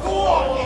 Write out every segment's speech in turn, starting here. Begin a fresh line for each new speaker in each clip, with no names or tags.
cool.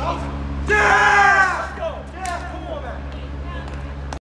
Yeah!